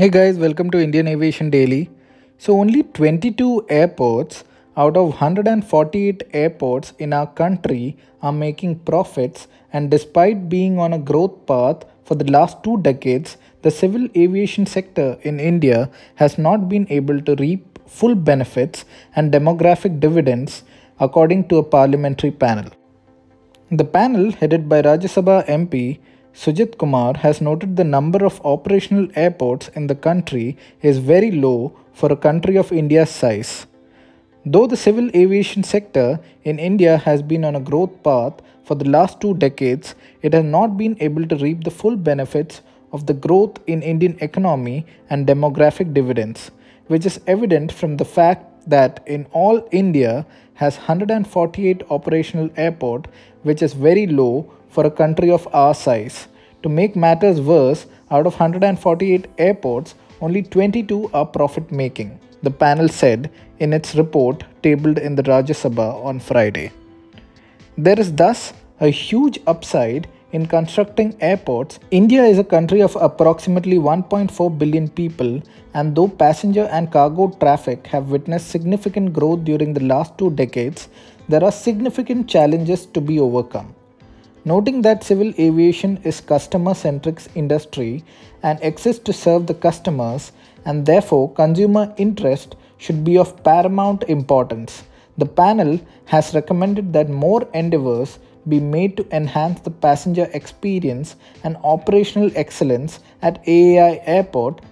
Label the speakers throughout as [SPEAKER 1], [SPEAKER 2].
[SPEAKER 1] Hey guys, welcome to Indian Aviation Daily. So, only 22 airports out of 148 airports in our country are making profits, and despite being on a growth path for the last two decades, the civil aviation sector in India has not been able to reap full benefits and demographic dividends, according to a parliamentary panel. The panel, headed by Rajya Sabha MP Sujit Kumar has noted the number of operational airports in the country is very low for a country of India's size. Though the civil aviation sector in India has been on a growth path for the last two decades, it has not been able to reap the full benefits of the growth in Indian economy and demographic dividends, which is evident from the fact that in all India has 148 operational airport which is very low for a country of our size. To make matters worse, out of 148 airports, only 22 are profit making, the panel said in its report tabled in the Rajya Sabha on Friday. There is thus a huge upside in constructing airports. India is a country of approximately 1.4 billion people, and though passenger and cargo traffic have witnessed significant growth during the last two decades, there are significant challenges to be overcome. Noting that civil aviation is customer-centric industry and exists to serve the customers and therefore consumer interest should be of paramount importance. The panel has recommended that more endeavors be made to enhance the passenger experience and operational excellence at AAI Airport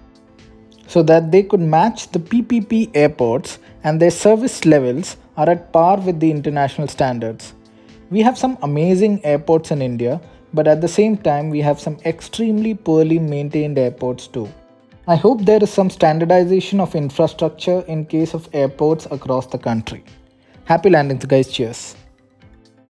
[SPEAKER 1] so that they could match the PPP airports and their service levels are at par with the international standards. We have some amazing airports in India, but at the same time, we have some extremely poorly maintained airports too. I hope there is some standardization of infrastructure in case of airports across the country. Happy landings, guys. Cheers.